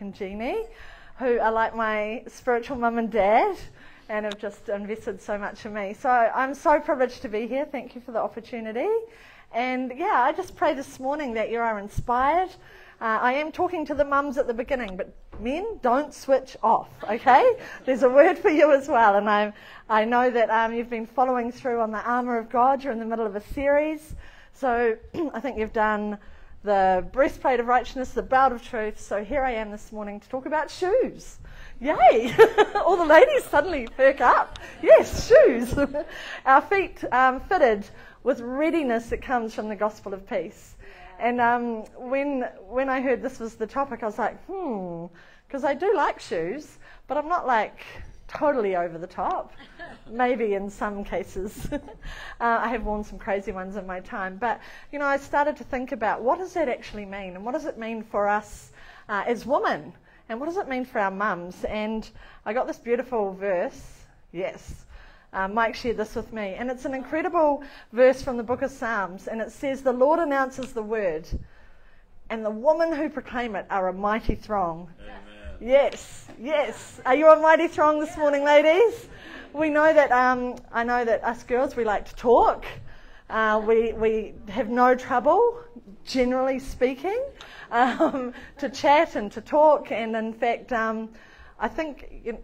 and Jeannie, who are like my spiritual mum and dad and have just invested so much in me. So I'm so privileged to be here. Thank you for the opportunity. And yeah, I just pray this morning that you are inspired. Uh, I am talking to the mums at the beginning, but men, don't switch off, okay? There's a word for you as well. And I, I know that um, you've been following through on the armour of God. You're in the middle of a series. So I think you've done the breastplate of righteousness, the belt of truth. So here I am this morning to talk about shoes. Yay! All the ladies suddenly perk up. Yes, shoes. Our feet um, fitted with readiness that comes from the gospel of peace. And um, when when I heard this was the topic, I was like, hmm, because I do like shoes, but I'm not like totally over the top. Maybe in some cases. uh, I have worn some crazy ones in my time. But, you know, I started to think about what does that actually mean? And what does it mean for us uh, as women? And what does it mean for our mums? And I got this beautiful verse. Yes. Uh, Mike shared this with me. And it's an incredible verse from the book of Psalms. And it says, The Lord announces the word, and the women who proclaim it are a mighty throng. Yes, yes. Are you a mighty throng this morning, ladies? We know that, um, I know that us girls, we like to talk. Uh, we, we have no trouble, generally speaking, um, to chat and to talk. And in fact, um, I think you know,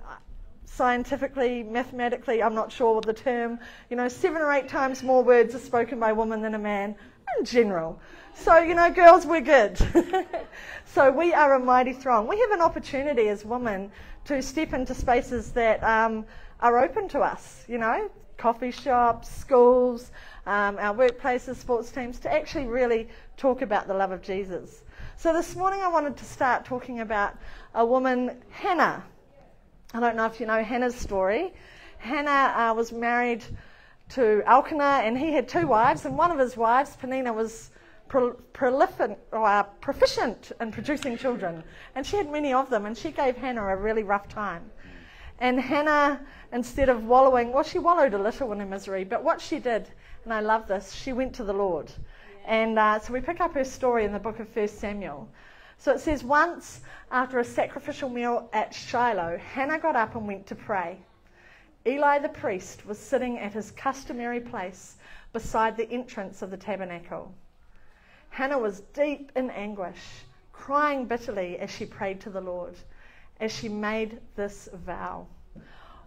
scientifically, mathematically, I'm not sure what the term, you know, seven or eight times more words are spoken by a woman than a man in general. So, you know, girls, we're good. so we are a mighty throng. We have an opportunity as women to step into spaces that um, are open to us, you know, coffee shops, schools, um, our workplaces, sports teams, to actually really talk about the love of Jesus. So this morning I wanted to start talking about a woman, Hannah. I don't know if you know Hannah's story. Hannah uh, was married to Elkanah, and he had two wives, and one of his wives, Penina, was prolific, or, uh, proficient in producing children, and she had many of them, and she gave Hannah a really rough time. And Hannah, instead of wallowing, well, she wallowed a little in her misery, but what she did, and I love this, she went to the Lord. And uh, so we pick up her story in the book of 1 Samuel. So it says, Once after a sacrificial meal at Shiloh, Hannah got up and went to pray. Eli the priest was sitting at his customary place beside the entrance of the tabernacle. Hannah was deep in anguish, crying bitterly as she prayed to the Lord, as she made this vow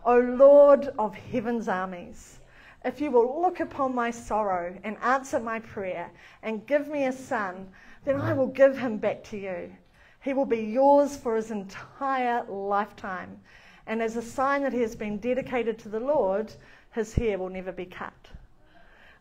O Lord of heaven's armies, if you will look upon my sorrow and answer my prayer and give me a son, then I will give him back to you. He will be yours for his entire lifetime. And as a sign that he has been dedicated to the Lord, his hair will never be cut.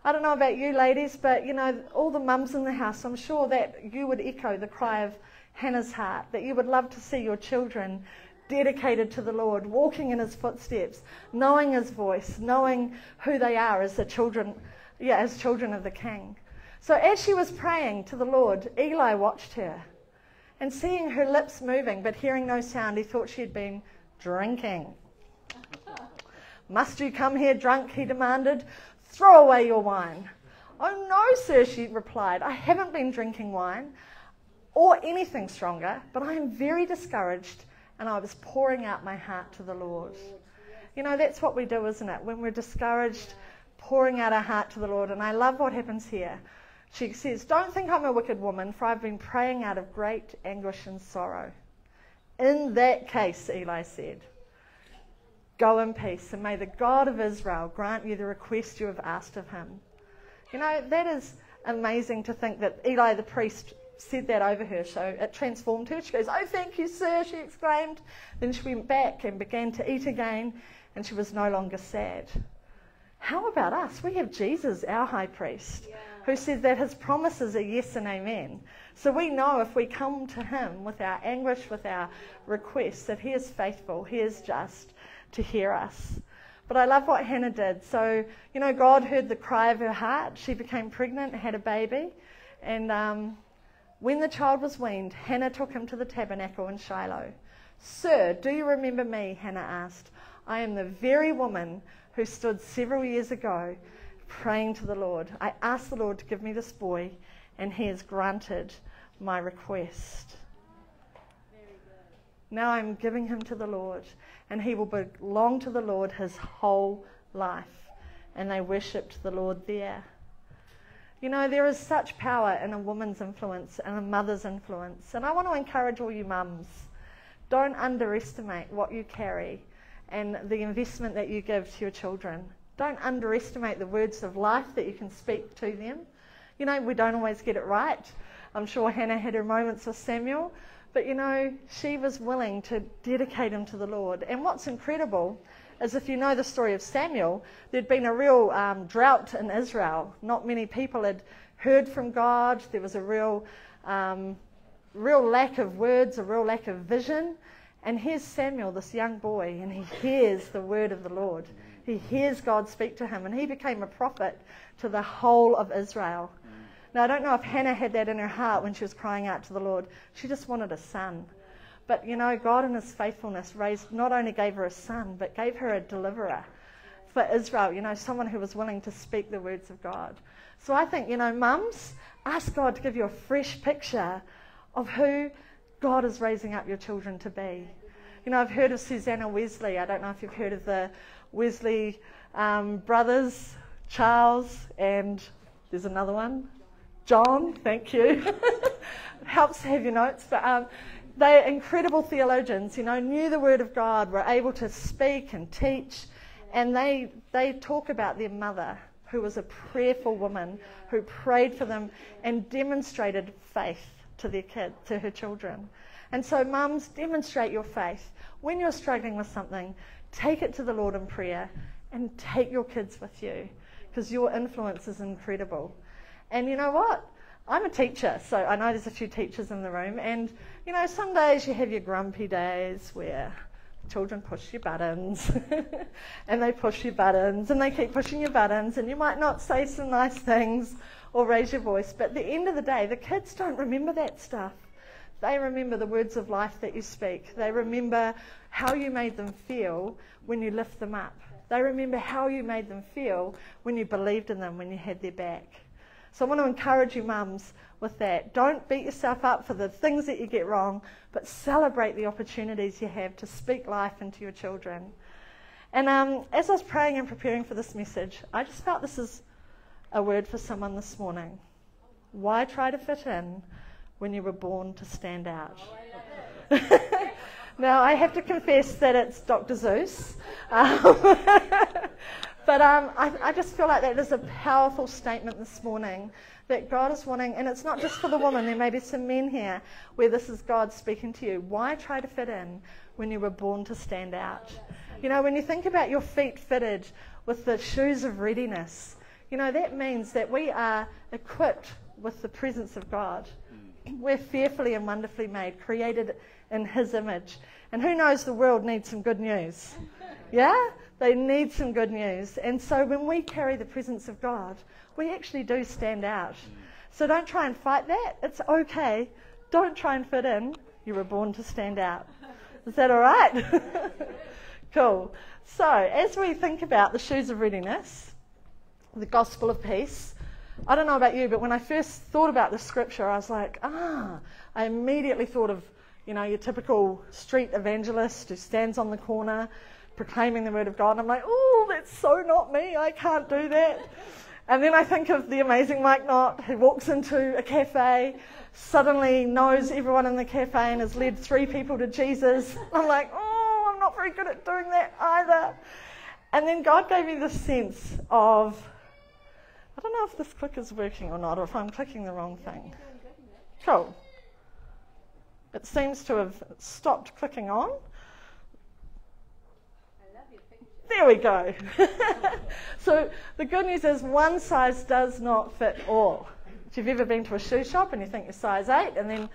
I don't know about you ladies, but you know, all the mums in the house, I'm sure that you would echo the cry of Hannah's heart, that you would love to see your children dedicated to the Lord, walking in his footsteps, knowing his voice, knowing who they are as the children, yeah, as children of the king. So as she was praying to the Lord, Eli watched her. And seeing her lips moving but hearing no sound, he thought she had been drinking. Must you come here drunk? he demanded. Throw away your wine. Oh, no, sir, she replied. I haven't been drinking wine or anything stronger, but I am very discouraged and I was pouring out my heart to the Lord. You know, that's what we do, isn't it? When we're discouraged, pouring out our heart to the Lord. And I love what happens here. She says, Don't think I'm a wicked woman, for I've been praying out of great anguish and sorrow. In that case, Eli said, Go in peace, and may the God of Israel grant you the request you have asked of him. You know, that is amazing to think that Eli the priest said that over her, so it transformed her. She goes, Oh, thank you, sir, she exclaimed. Then she went back and began to eat again, and she was no longer sad. How about us? We have Jesus, our high priest, yeah. Who said that his promises are yes and amen. So we know if we come to him with our anguish, with our requests, that he is faithful, he is just, to hear us. But I love what Hannah did. So, you know, God heard the cry of her heart. She became pregnant, had a baby. And um, when the child was weaned, Hannah took him to the tabernacle in Shiloh. Sir, do you remember me? Hannah asked. I am the very woman who stood several years ago praying to the Lord. I asked the Lord to give me this boy, and he has granted my request. Now I'm giving him to the Lord, and he will belong to the Lord his whole life. And they worshipped the Lord there. You know, there is such power in a woman's influence and a mother's influence. And I want to encourage all you mums don't underestimate what you carry and the investment that you give to your children. Don't underestimate the words of life that you can speak to them. You know, we don't always get it right. I'm sure Hannah had her moments with Samuel, but you know, she was willing to dedicate him to the Lord. And what's incredible is if you know the story of Samuel, there'd been a real um, drought in Israel. Not many people had heard from God. There was a real, um, real lack of words, a real lack of vision. And here's Samuel, this young boy, and he hears the word of the Lord. He hears God speak to him, and he became a prophet to the whole of Israel. Now, I don't know if Hannah had that in her heart when she was crying out to the Lord. She just wanted a son. But you know, God in His faithfulness raised, not only gave her a son, but gave her a deliverer for Israel, you know, someone who was willing to speak the words of God. So I think, you know, mums, ask God to give you a fresh picture of who God is raising up your children to be. You know, I've heard of Susanna Wesley. I don't know if you've heard of the Wesley um, brothers, Charles, and there's another one, John. Thank you. Helps to have your notes, but um, they're incredible theologians. You know, knew the Word of God, were able to speak and teach, and they they talk about their mother, who was a prayerful woman who prayed for them and demonstrated faith to their kid, to her children. And so, mums, demonstrate your faith. When you're struggling with something, take it to the Lord in prayer and take your kids with you because your influence is incredible. And you know what? I'm a teacher, so I know there's a few teachers in the room, and you know, some days you have your grumpy days where children push your buttons and they push your buttons and they keep pushing your buttons, and you might not say some nice things or raise your voice, but at the end of the day, the kids don't remember that stuff. They remember the words of life that you speak. They remember how you made them feel when you lift them up. They remember how you made them feel when you believed in them, when you had their back. So I want to encourage you, mums, with that. Don't beat yourself up for the things that you get wrong, but celebrate the opportunities you have to speak life into your children. And um, as I was praying and preparing for this message, I just felt this is a word for someone this morning. Why try to fit in when you were born to stand out? now, I have to confess that it's Dr. Seuss. Um, but um, I, I just feel like that is a powerful statement this morning that God is wanting, and it's not just for the woman, there may be some men here where this is God speaking to you. Why try to fit in when you were born to stand out? You know, when you think about your feet fitted with the shoes of readiness, you know, that means that we are equipped with the presence of God. We're fearfully and wonderfully made, created in His image. And who knows, the world needs some good news. Yeah? They need some good news. And so when we carry the presence of God, we actually do stand out. So don't try and fight that. It's okay. Don't try and fit in. You were born to stand out. Is that all right? cool. So as we think about the shoes of readiness, the gospel of peace, I don't know about you, but when I first thought about the scripture, I was like, ah, I immediately thought of, you know, your typical street evangelist who stands on the corner proclaiming the word of God. And I'm like, oh, that's so not me. I can't do that. And then I think of the amazing Mike Knott who walks into a cafe, suddenly knows everyone in the cafe and has led three people to Jesus. I'm like, oh, I'm not very good at doing that either. And then God gave me this sense of, know if this click is working or not, or if I'm clicking the wrong thing. Cool. It seems to have stopped clicking on. There we go. so the good news is one size does not fit all. If you've ever been to a shoe shop and you think you're size 8 and then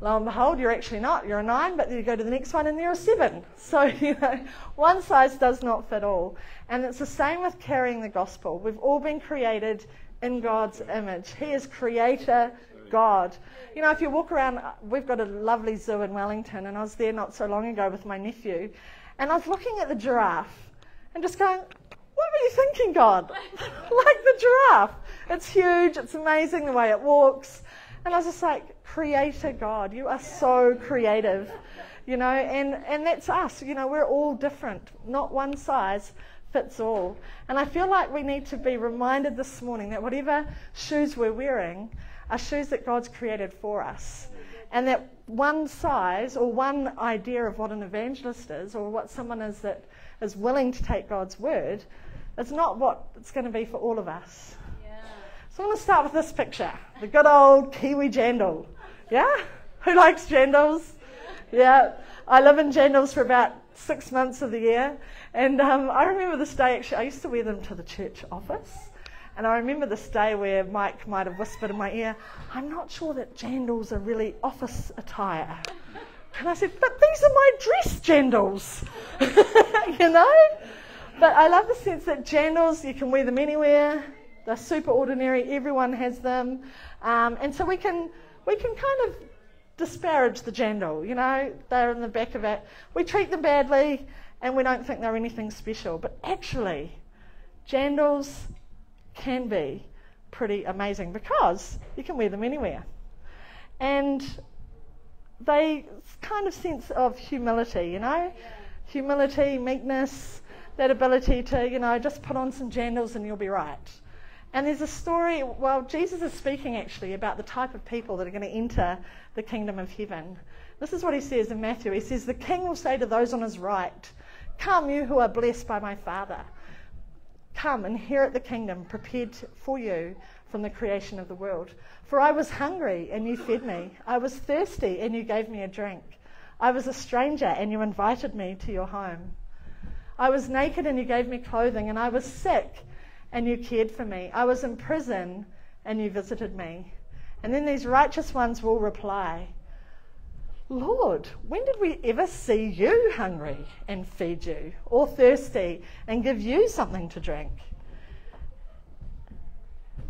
lo and behold you're actually not, you're a 9, but you go to the next one and you're a 7. So, you know, one size does not fit all. And it's the same with carrying the gospel. We've all been created in God's image. He is creator God. You know, if you walk around, uh, we've got a lovely zoo in Wellington, and I was there not so long ago with my nephew, and I was looking at the giraffe and just going, what were you thinking, God? like the giraffe. It's huge, it's amazing the way it walks. And I was just like, Creator God, you are so creative. you know, and, and that's us. You know, we're all different. Not one size fits all. And I feel like we need to be reminded this morning that whatever shoes we're wearing are shoes that God's created for us. And that one size or one idea of what an evangelist is or what someone is that is willing to take God's word is not what it's going to be for all of us. So I'm going to start with this picture the good old Kiwi jandal. Yeah? Who likes jandals? Yeah. I live in jandals for about six months of the year. And um, I remember this day, actually, I used to wear them to the church office. And I remember this day where Mike might have whispered in my ear, I'm not sure that jandals are really office attire. And I said, But these are my dress jandals. you know? But I love the sense that jandals, you can wear them anywhere. They're super ordinary. Everyone has them. Um, and so we can, we can kind of disparage the jandal. You know, they're in the back of it. We treat them badly and we don't think they're anything special. But actually, jandals can be pretty amazing because you can wear them anywhere. And they kind of sense of humility, you know? Yeah. Humility, meekness, that ability to, you know, just put on some jandals and you'll be right. And there's a story, well, Jesus is speaking actually about the type of people that are going to enter the kingdom of heaven. This is what he says in Matthew. He says, The king will say to those on his right, Come, you who are blessed by my Father. Come, inherit the kingdom prepared for you from the creation of the world. For I was hungry, and you fed me. I was thirsty, and you gave me a drink. I was a stranger, and you invited me to your home. I was naked, and you gave me clothing, and I was sick, and you cared for me. I was in prison, and you visited me. And then these righteous ones will reply, Lord, when did we ever see you hungry and feed you, or thirsty and give you something to drink?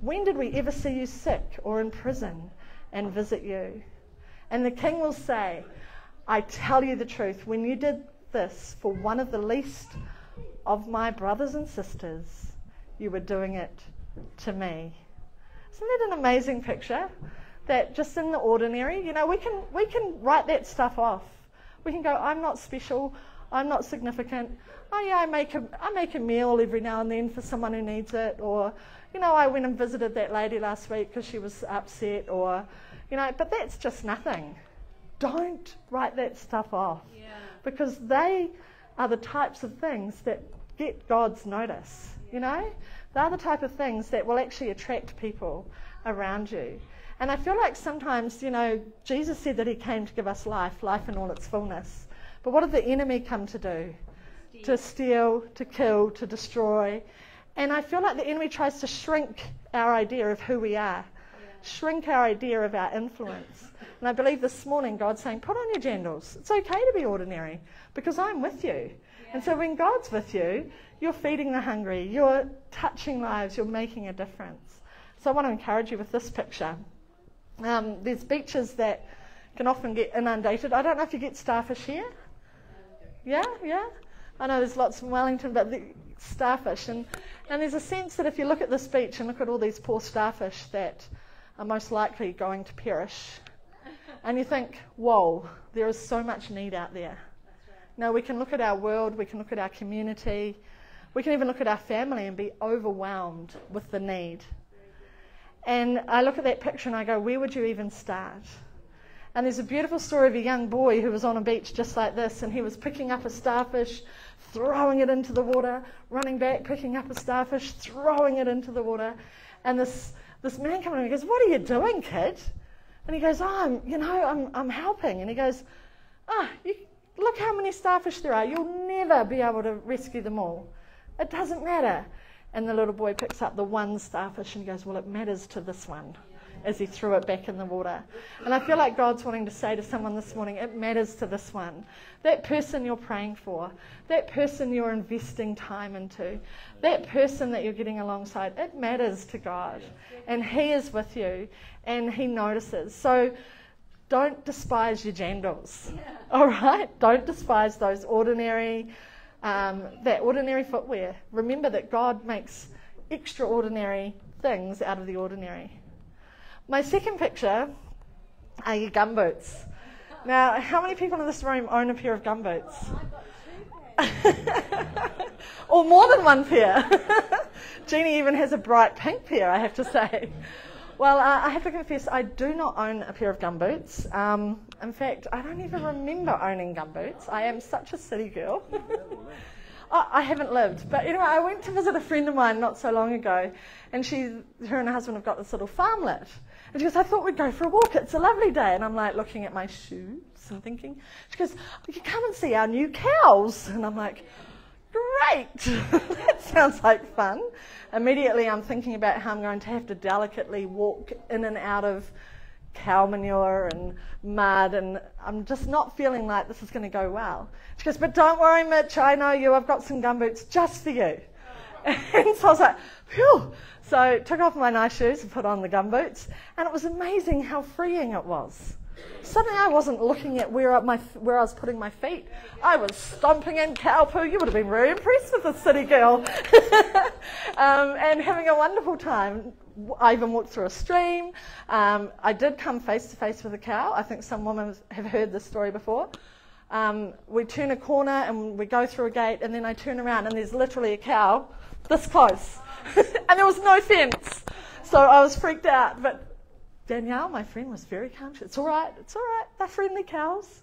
When did we ever see you sick or in prison and visit you? And the king will say, I tell you the truth, when you did this for one of the least of my brothers and sisters, you were doing it to me. Isn't that an amazing picture? that just in the ordinary, you know, we can we can write that stuff off. We can go, I'm not special, I'm not significant. Oh yeah, I make a I make a meal every now and then for someone who needs it, or you know, I went and visited that lady last week because she was upset, or you know, but that's just nothing. Don't write that stuff off yeah. because they are the types of things that get God's notice. You know, they're the type of things that will actually attract people around you. And I feel like sometimes, you know, Jesus said that he came to give us life, life in all its fullness. But what did the enemy come to do? Steal. To steal, to kill, to destroy. And I feel like the enemy tries to shrink our idea of who we are, yeah. shrink our idea of our influence. And I believe this morning God's saying, put on your jandals. It's okay to be ordinary because I'm with you. And so when God's with you, you're feeding the hungry, you're touching lives, you're making a difference. So I want to encourage you with this picture. Um, there's beaches that can often get inundated. I don't know if you get starfish here. Yeah, yeah. I know there's lots in Wellington, but the starfish. And, and there's a sense that if you look at this beach and look at all these poor starfish that are most likely going to perish, and you think, whoa, there is so much need out there. Now, we can look at our world, we can look at our community, we can even look at our family and be overwhelmed with the need. And I look at that picture and I go, where would you even start? And there's a beautiful story of a young boy who was on a beach just like this, and he was picking up a starfish, throwing it into the water, running back, picking up a starfish, throwing it into the water. And this, this man comes and he goes, What are you doing, kid? And he goes, Oh, I'm, you know, I'm, I'm helping. And he goes, Ah, oh, look how many starfish there are. You'll never be able to rescue them all. It doesn't matter. And the little boy picks up the one starfish and goes, Well, it matters to this one as he threw it back in the water. And I feel like God's wanting to say to someone this morning, It matters to this one. That person you're praying for, that person you're investing time into, that person that you're getting alongside, it matters to God. And He is with you and He notices. So don't despise your jandals. All right? Don't despise those ordinary um, that ordinary footwear. Remember that God makes extraordinary things out of the ordinary. My second picture are your gumboots. Now, how many people in this room own a pair of gumboots? or more than one pair. Jeannie even has a bright pink pair, I have to say. Well, uh, I have to confess, I do not own a pair of gumboots. Um, in fact, I don't even remember owning gumboots. I am such a city girl. I haven't lived. But anyway, I went to visit a friend of mine not so long ago, and she, her and her husband have got this little farmlet. And she goes, I thought we'd go for a walk. It's a lovely day. And I'm like looking at my shoes and thinking, she goes, you come and see our new cows. And I'm like, great. that sounds like fun. Immediately, I'm thinking about how I'm going to have to delicately walk in and out of cow manure and mud, and I'm just not feeling like this is going to go well. She goes, But don't worry, Mitch, I know you. I've got some gumboots just for you. And so I was like, Phew. So took off my nice shoes and put on the gumboots, and it was amazing how freeing it was. Suddenly I wasn't looking at where, my, where I was putting my feet. I was stomping in cow poo. You would have been very impressed with this city girl. um, and having a wonderful time. I even walked through a stream. Um, I did come face to face with a cow. I think some women have heard this story before. Um, we turn a corner and we go through a gate, and then I turn around and there's literally a cow this close. and there was no fence. So I was freaked out. But Danielle, my friend, was very calm. It's all right, it's all right, they're friendly cows.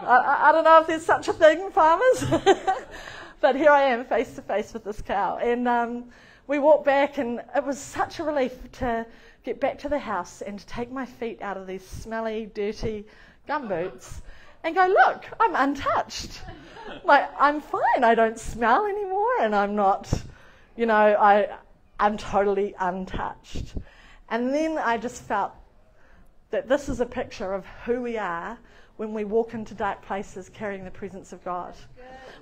I, I, don't know if there's such a thing, farmers. but here I am, face to face with this cow. And um, we walked back, and it was such a relief to get back to the house and to take my feet out of these smelly, dirty gumboots and go, Look, I'm untouched. like, I'm fine. I don't smell anymore, and I'm not, you know, I, I'm totally untouched. And then I just felt that this is a picture of who we are when we walk into dark places carrying the presence of God.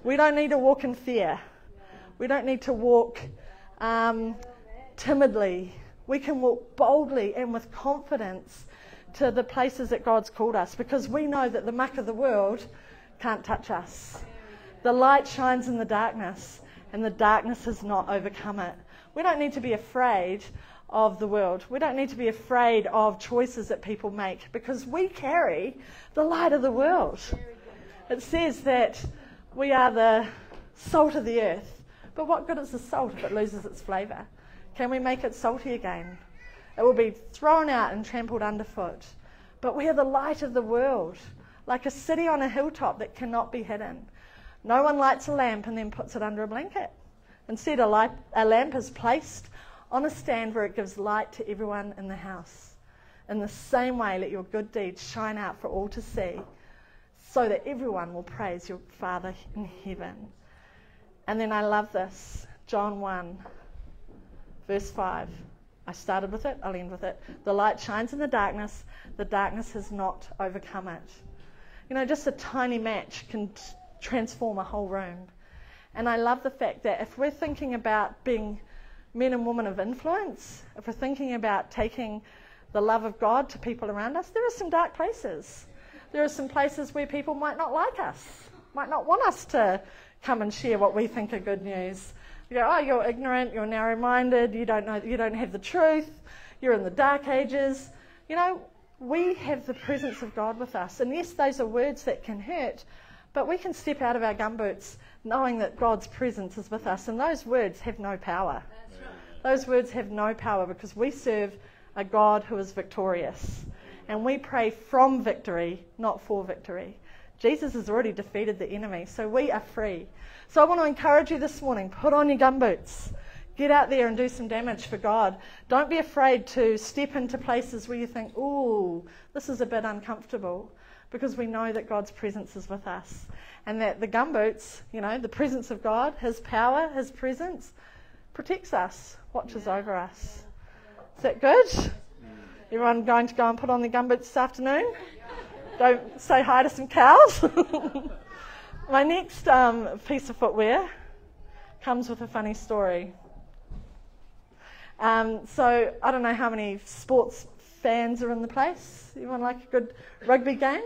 We don't need to walk in fear. We don't need to walk um, timidly. We can walk boldly and with confidence to the places that God's called us because we know that the muck of the world can't touch us. The light shines in the darkness, and the darkness has not overcome it. We don't need to be afraid of the world. We don't need to be afraid of choices that people make because we carry the light of the world. It says that we are the salt of the earth. But what good is the salt if it loses its flavour? Can we make it salty again? It will be thrown out and trampled underfoot. But we are the light of the world, like a city on a hilltop that cannot be hidden. No one lights a lamp and then puts it under a blanket. Instead, a, light, a lamp is placed on a stand where it gives light to everyone in the house. In the same way, let your good deeds shine out for all to see, so that everyone will praise your Father in heaven. And then I love this John 1, verse 5. I started with it, I'll end with it. The light shines in the darkness, the darkness has not overcome it. You know, just a tiny match can t- transform a whole room. And I love the fact that if we're thinking about being men and women of influence, if we're thinking about taking the love of God to people around us, there are some dark places. There are some places where people might not like us, might not want us to come and share what we think are good news. You go, oh, you're ignorant, you're narrow minded, you don't know, you don't have the truth, you're in the dark ages. You know, we have the presence of God with us. And yes, those are words that can hurt, but we can step out of our gumboots knowing that God's presence is with us. And those words have no power. Those words have no power because we serve a God who is victorious. And we pray from victory, not for victory. Jesus has already defeated the enemy, so we are free. So I want to encourage you this morning put on your gumboots. Get out there and do some damage for God. Don't be afraid to step into places where you think, ooh, this is a bit uncomfortable, because we know that God's presence is with us. And that the gumboots, you know, the presence of God, His power, His presence, protects us, watches over us. Is that good? Everyone going to go and put on their gumboots this afternoon? Don't say hi to some cows. My next um, piece of footwear comes with a funny story. Um, so I don't know how many sports fans are in the place. Anyone like a good rugby game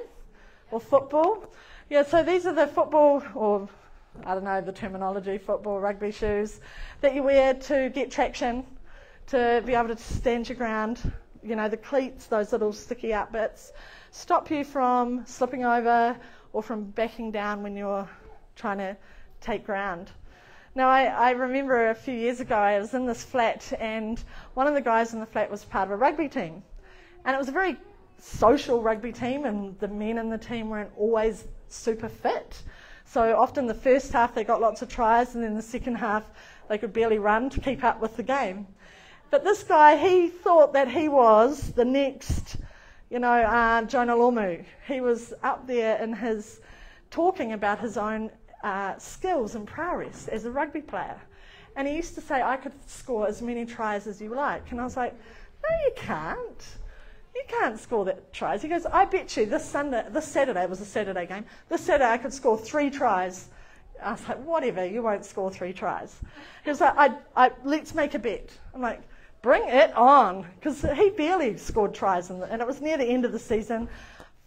or football? Yeah, so these are the football or I don't know the terminology, football, rugby shoes that you wear to get traction, to be able to stand your ground. You know, the cleats, those little sticky out bits, stop you from slipping over or from backing down when you're trying to take ground. Now, I, I, remember a few years ago, I was in this flat, and one of the guys in the flat was part of a rugby team. And it was a very social rugby team, and the men in the team weren't always super fit. So often the first half they got lots of tries, and then the second half they could barely run to keep up with the game. But this guy, he thought that he was the next, you know, uh, Jonah Lomu. He was up there in his talking about his own uh, skills and prowess as a rugby player. And he used to say, I could score as many tries as you like. And I was like, no, you can't. You can't score that tries. He goes, I bet you this Sunday, this Saturday was a Saturday game. This Saturday I could score three tries. I was like, whatever, you won't score three tries. He was like, I, I, let's make a bet. I'm like, bring it on. Because he barely scored tries, the, and it was near the end of the season.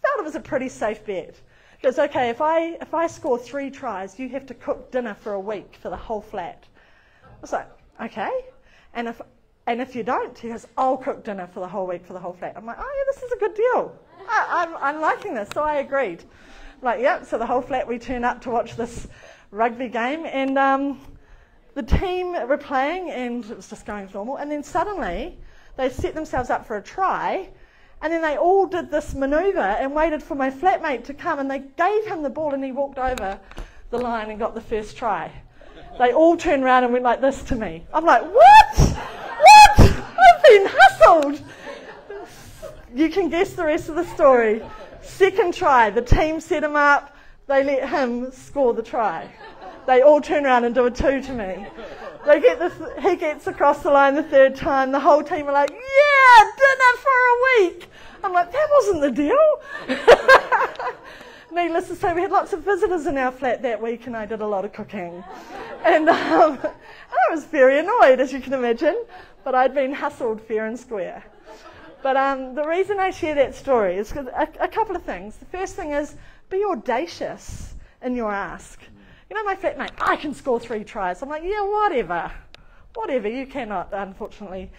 Felt it was a pretty safe bet. He goes, okay, if I, if I score three tries, you have to cook dinner for a week for the whole flat. I was like, okay. And if, and if you don't, he goes, I'll cook dinner for the whole week for the whole flat. I'm like, oh yeah, this is a good deal. I, am I'm, I'm liking this. So I agreed. like, yep. So the whole flat, we turn up to watch this rugby game. And um, the team were playing and it was just going normal. And then suddenly they set themselves up for a try and then they all did this maneuver and waited for my flatmate to come, and they gave him the ball, and he walked over the line and got the first try. They all turned around and went like this to me. I'm like? What? Been hustled. You can guess the rest of the story. Second try, the team set him up. They let him score the try. They all turn around and do a two to me. They get this, he gets across the line the third time. The whole team are like, yeah, dinner for a week. I'm like, that wasn't the deal. Needless to say, we had lots of visitors in our flat that week, and I did a lot of cooking. And um, I was very annoyed, as you can imagine, but I'd been hustled fair and square. But um, the reason I share that story is a, a couple of things. The first thing is be audacious in your ask. You know, my flatmate, I can score three tries. I'm like, yeah, whatever. Whatever, you cannot, unfortunately.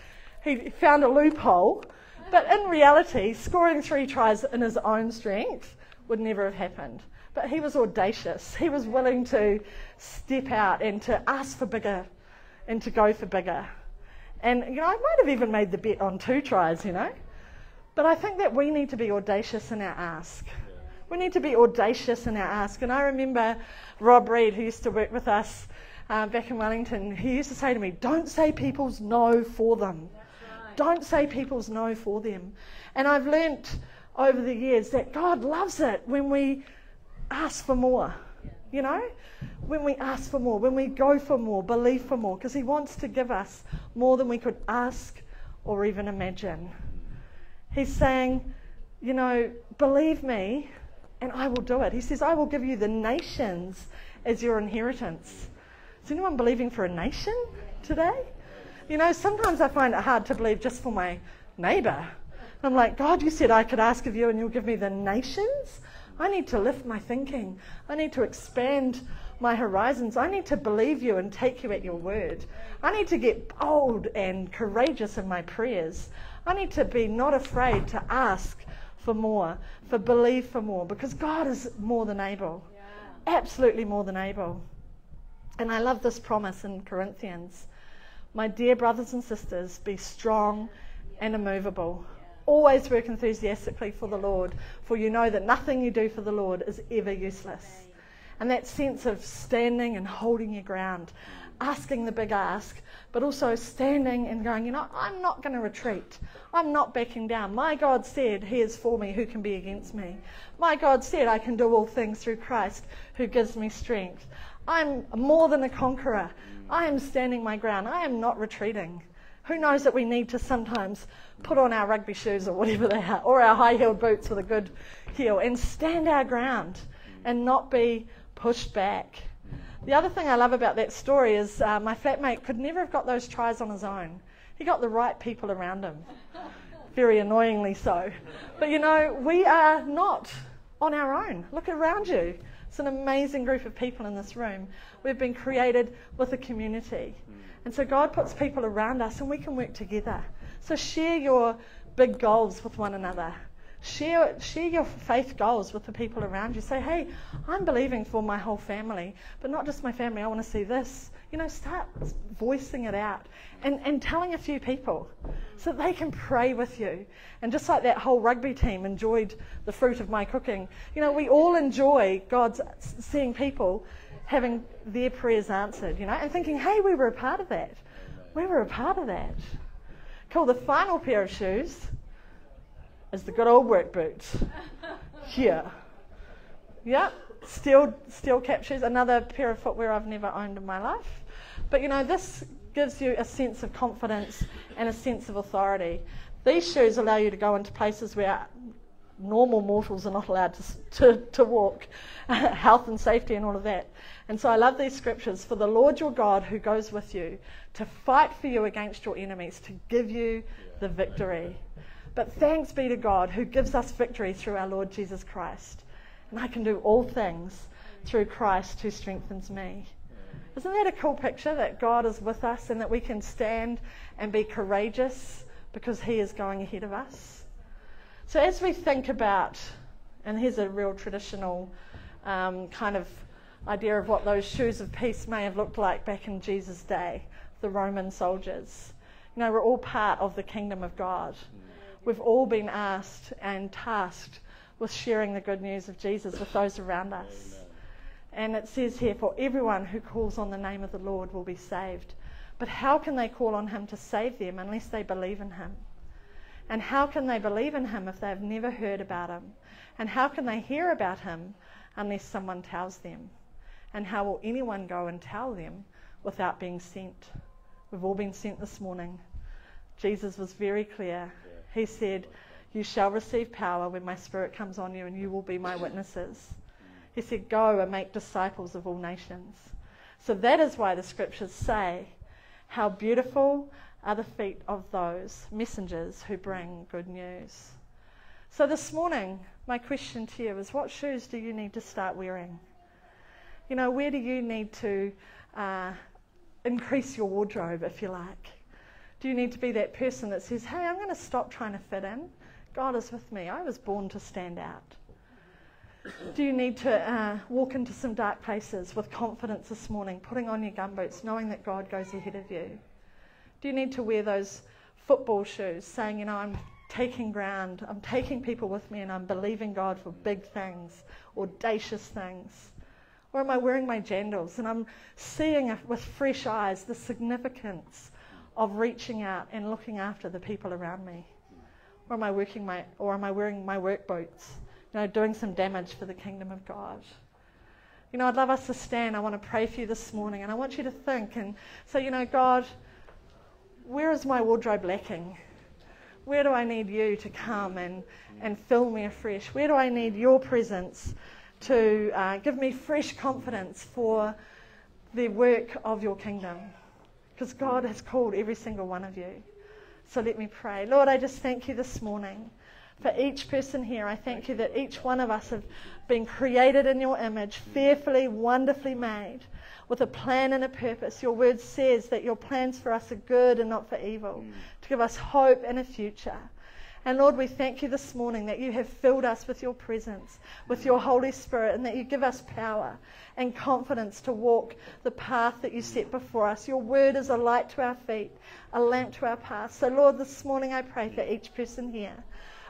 He found a loophole but in reality, scoring three tries in his own strength would never have happened. But he was audacious. He was willing to step out and to ask for bigger and to go for bigger. And, you know, I might have even made the bet on two tries, you know. But I think that we need to be audacious in our ask. We need to be audacious in our ask. And I remember Rob Reed, who used to work with us uh, back in Wellington, he used to say to me, Don't say people's no for them. Don't say people's no for them. And I've learnt over the years that God loves it when we ask for more. You know, when we ask for more, when we go for more, believe for more, because He wants to give us more than we could ask or even imagine. He's saying, you know, believe me and I will do it. He says, I will give you the nations as your inheritance. Is anyone believing for a nation today? You know, sometimes I find it hard to believe just for my neighbour. I'm like, God, you said I could ask of you and you'll give me the nations? I need to lift my thinking. I need to expand my horizons. I need to believe you and take you at your word. I need to get bold and courageous in my prayers. I need to be not afraid to ask for more, for believe for more, because God is more than able. Yeah. Absolutely more than able. And I love this promise in Corinthians. My dear brothers and sisters, be strong and immovable. Always work enthusiastically for the Lord, for you know that nothing you do for the Lord is ever useless. And that sense of standing and holding your ground, asking the big ask, but also standing and going, you know, I'm not going to retreat. I'm not backing down. My God said, He is for me. Who can be against me? My God said, I can do all things through Christ who gives me strength. I'm more than a conqueror. I am standing my ground. I am not retreating. Who knows that we need to sometimes put on our rugby shoes or whatever they are, or our high heeled boots with a good heel, and stand our ground and not be pushed back. The other thing I love about that story is uh, my flatmate could never have got those tries on his own. He got the right people around him, very annoyingly so. But you know, we are not on our own. Look around you. It's an amazing group of people in this room. We've been created with a community. And so God puts people around us and we can work together. So share your big goals with one another. Share, share your faith goals with the people around you. Say, hey, I'm believing for my whole family, but not just my family. I want to see this. You know, start voicing it out and, and telling a few people so they can pray with you. And just like that whole rugby team enjoyed the fruit of my cooking, you know, we all enjoy God's seeing people having their prayers answered, you know, and thinking, hey, we were a part of that. We were a part of that. Cool. The final pair of shoes is the good old work boots. Here. Yep. Steel, steel cap shoes. Another pair of footwear I've never owned in my life. But you know, this gives you a sense of confidence and a sense of authority. These shoes allow you to go into places where normal mortals are not allowed to, to, to walk, health and safety and all of that. And so I love these scriptures for the Lord your God who goes with you to fight for you against your enemies, to give you the victory. But thanks be to God who gives us victory through our Lord Jesus Christ. And I can do all things through Christ who strengthens me. Isn't that a cool picture that God is with us and that we can stand and be courageous because He is going ahead of us? So, as we think about, and here's a real traditional um, kind of idea of what those shoes of peace may have looked like back in Jesus' day, the Roman soldiers. You know, we're all part of the kingdom of God. We've all been asked and tasked with sharing the good news of Jesus with those around us. And it says here, for everyone who calls on the name of the Lord will be saved. But how can they call on him to save them unless they believe in him? And how can they believe in him if they've never heard about him? And how can they hear about him unless someone tells them? And how will anyone go and tell them without being sent? We've all been sent this morning. Jesus was very clear. He said, You shall receive power when my spirit comes on you, and you will be my witnesses. Mm. He said, Go and make disciples of all nations. So that is why the scriptures say, How beautiful are the feet of those messengers who bring good news. So this morning, my question to you is what shoes do you need to start wearing? You know, where do you need to uh, increase your wardrobe, if you like? Do you need to be that person that says, hey, I'm going to stop trying to fit in? God is with me. I was born to stand out. Do you need to uh, walk into some dark places with confidence this morning, putting on your gumboots, knowing that God goes ahead of you? Do you need to wear those football shoes, saying, you know, I'm taking ground, I'm taking people with me, and I'm believing God for big things, audacious things? Or am I wearing my jandals and I'm seeing with fresh eyes the significance of reaching out and looking after the people around me? Or am I working my or am I wearing my work boots? You know, doing some damage for the kingdom of God. You know, I'd love us to stand. I want to pray for you this morning, and I want you to think and say, you know, God, where is my wardrobe lacking? Where do I need you to come and, and fill me afresh? Where do I need your presence to uh, give me fresh confidence for the work of your kingdom? because God has called every single one of you. So let me pray. Lord, I just thank you this morning for each person here. I thank you that each one of us have been created in your image, fearfully, wonderfully made, with a plan and a purpose. Your word says that your plans for us are good and not for evil, mm. to give us hope and a future. And Lord, we thank you this morning that you have filled us with your presence, with your Holy Spirit, and that you give us power and confidence to walk the path that you set before us. Your word is a light to our feet, a lamp to our path. So, Lord, this morning I pray for each person here.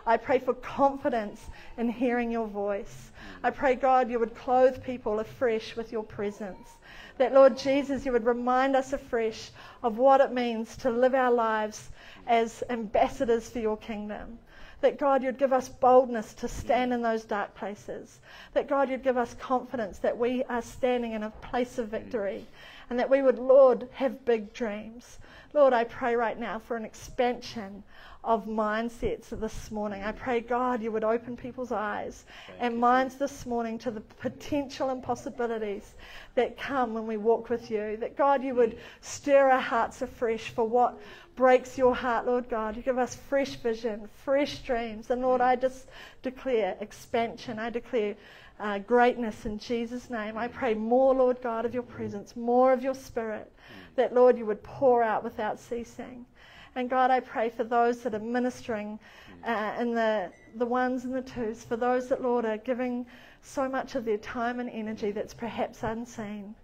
I pray for confidence in hearing your voice. Mm. I pray, God, you would clothe people afresh with your presence. That, Lord Jesus, you would remind us afresh of what it means to live our lives as ambassadors for your kingdom. That God, you'd give us boldness to stand in those dark places. That God, you'd give us confidence that we are standing in a place of victory. And that we would, Lord, have big dreams. Lord, I pray right now for an expansion of mindsets this morning. I pray, God, you would open people's eyes Thank and minds this morning to the potential and possibilities that come when we walk with you. That, God, you would stir our hearts afresh for what breaks your heart, Lord God. You give us fresh vision, fresh dreams. And, Lord, I just declare expansion. I declare uh, greatness in Jesus' name. I pray more, Lord God, of your presence, more of your spirit, that, Lord, you would pour out without ceasing. And God, I pray for those that are ministering uh, and the, the ones and the twos, for those that, Lord, are giving so much of their time and energy that's perhaps unseen.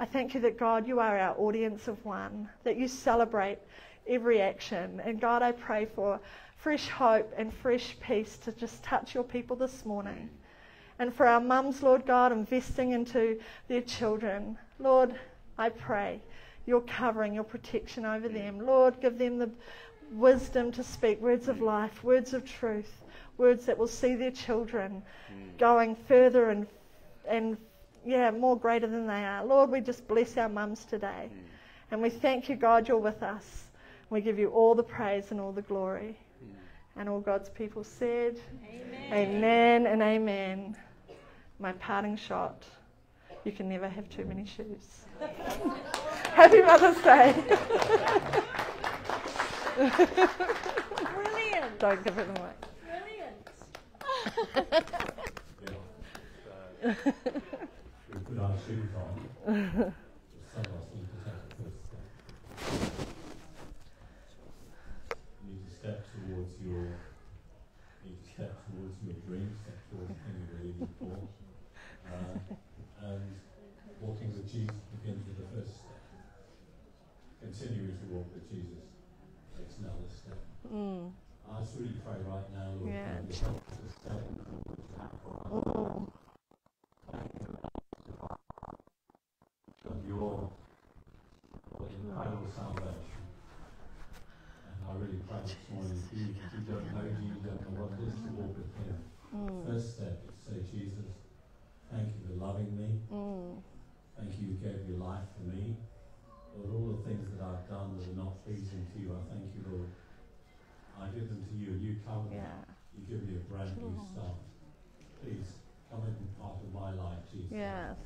I thank you that, God, you are our audience of one, that you celebrate every action. And God, I pray for fresh hope and fresh peace to just touch your people this morning. And for our mums, Lord God, investing into their children. Lord, I pray your covering, your protection over them. Lord, give them the wisdom to speak words of mm. life, words of truth, words that will see their children mm. going further and and yeah, more greater than they are. Lord, we just bless our mums today. Mm. And we thank you, God, you're with us. We give you all the praise and all the glory. And all God's people said, Amen, amen and amen. My parting shot. You can never have too many shoes. Happy Mother's Day. Brilliant. Don't give it away. Brilliant. we put our shoes on. Some of us need to take the first step. You need to step towards your, you need to step towards your dream, step towards the thing you're believing for. Uh, and walking with Jesus begins with the first step. Continuing to walk with Jesus step. Mm. I just really pray right now, Lord, Yeah. for the help to step forward to have for us. Mm. of your incredible salvation. And I really pray this morning, if you, if you don't know Jesus, you don't know what it is to walk with Him. Mm. First step is to say, Jesus, thank you for loving me. Mm. Thank you, you gave your life for me. Lord, all the things that I've done that are not pleasing to you, I thank you, Lord. I give them to you. You cover them. Yeah. You give me a brand new Lord. start. Please come and be part of my life,